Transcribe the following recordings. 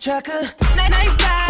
tracker. Nice style.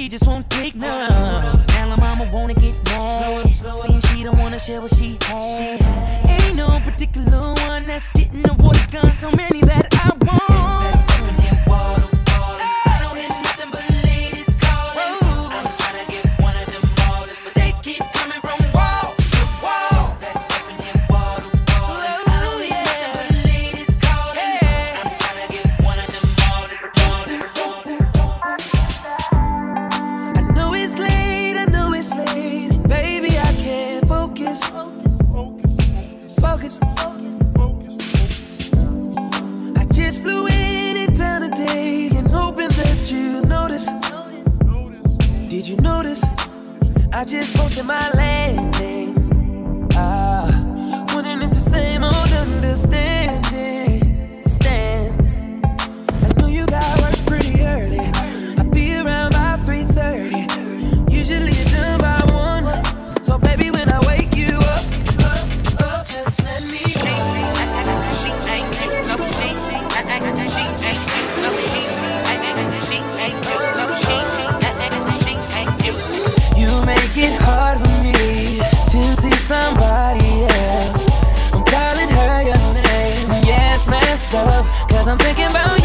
she just won't take none. Now her mama wanna get mad, saying she don't wanna share what she has. Ain't no particular one that's getting the water gun. So many that I want. I just posted my landing. Cause I'm thinking about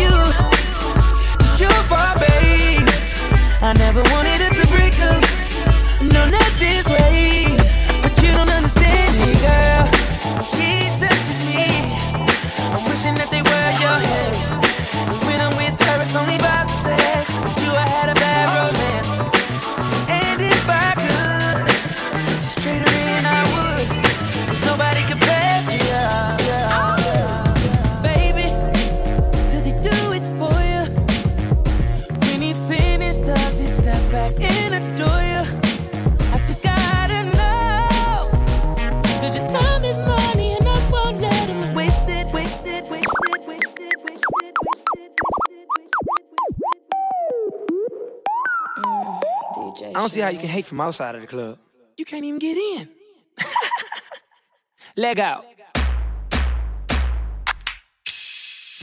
I don't see how you can hate from outside of the club. You can't even get in. Leg out.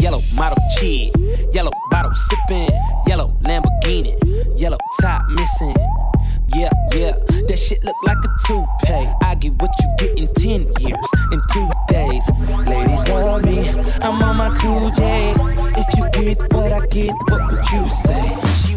Yellow model kid, yellow bottle sipping, yellow Lamborghini, yellow top missing. Yeah, yeah, that shit look like a toupee. I get what you get in 10 years, in two days. Ladies love me, I'm on my cool J. If you get what I get, what would you say? She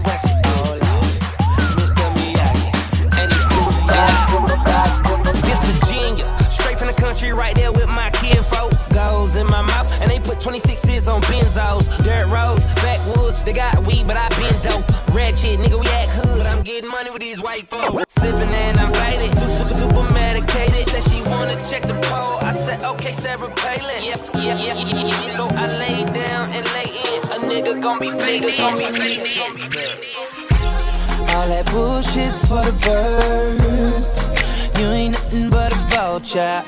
that nigga, we act hood. But I'm getting money with these white folks. Sipping and I'm faded, super, super, super medicated. Said she wanna check the pole. I said, okay, Sarah Palin. Yep, yep, yep, yep. So I lay down and lay in. A nigga gon' be faded, gon' be faded. All that bullshit's for the birds. You ain't nothing but a vulture.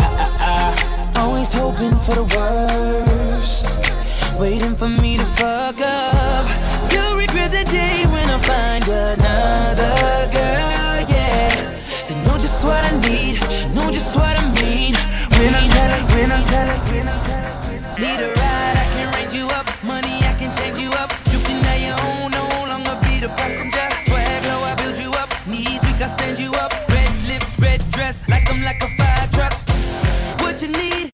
Always hoping for the worst. Waiting for me to fuck up. You'll regret the day find another girl, yeah. They know just what I need, she know just what I mean. When I, when I, when I, when I, when I